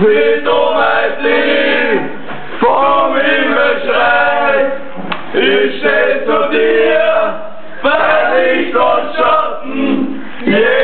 Sieht um ein Lied vom Himmel schreit, ich steh zu dir, weil ich dort Schatten, yeah.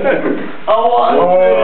oh, oh